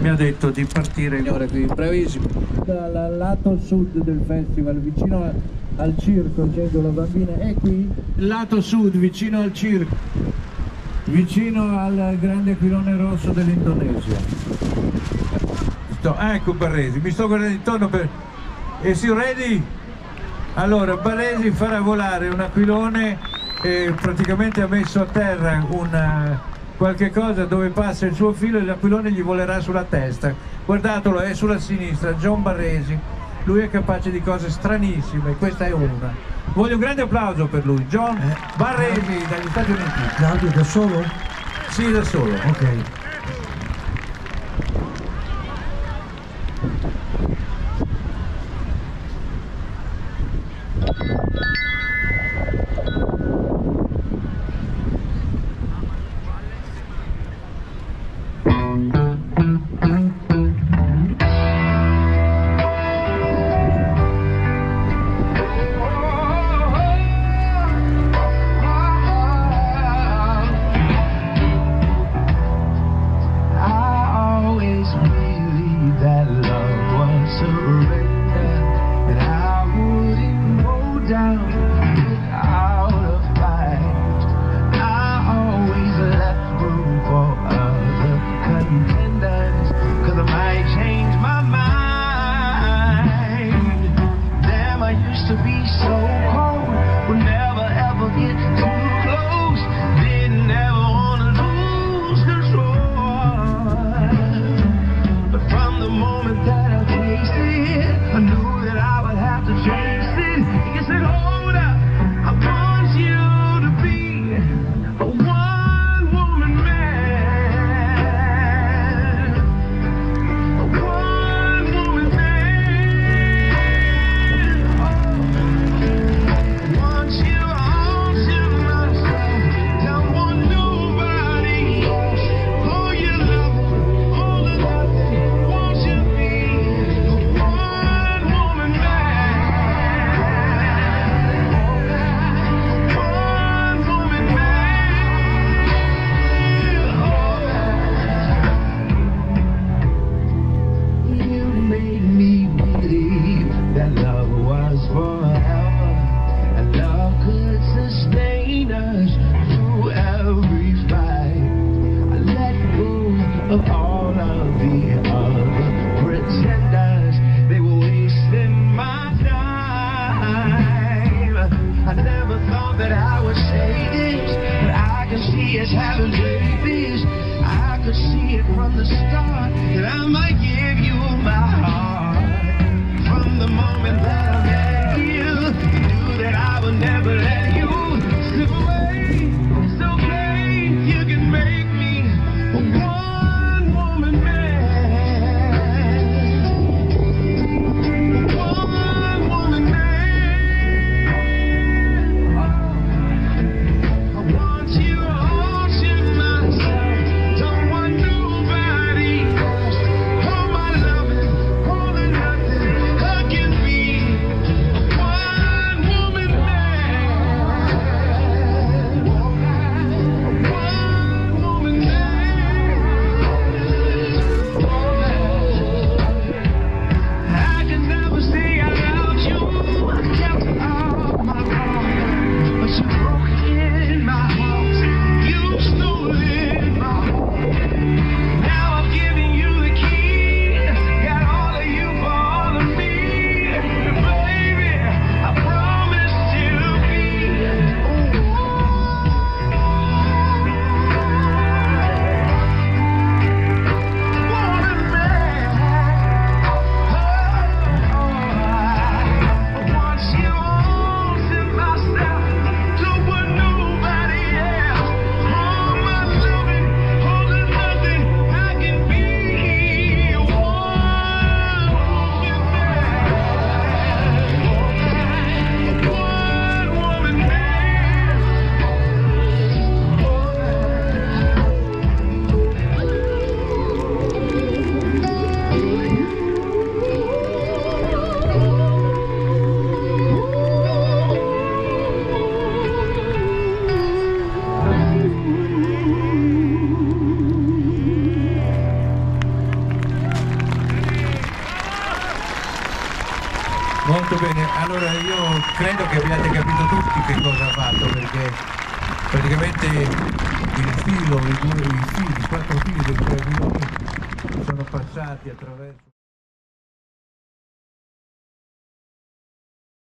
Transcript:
mi ha detto di partire. Signore qui, brevissimo. Dal lato sud del festival, vicino a- al circo, dicendo la bambina è qui. Lato sud, vicino al circo, vicino al grande aquilone rosso dell'Indonesia. Ecco Barresi, mi sto guardando intorno per... E si ready? Allora, Barresi farà volare un aquilone e praticamente ha messo a terra una, qualche cosa dove passa il suo filo e l'aquilone gli volerà sulla testa. Guardatelo, è sulla sinistra, John Barresi. Lui è capace di cose stranissime, questa è una. Voglio un grande applauso per lui, John Barresi dagli Stati Uniti. Claudio da solo? Sì, da solo. Ok. I never thought that I would say this, but I can see us having babies. I could see it from the start Molto bene, allora io credo che abbiate capito tutti che cosa ha fatto perché praticamente il filo, i, due, i fili, i quattro fili del 3 sono passati attraverso...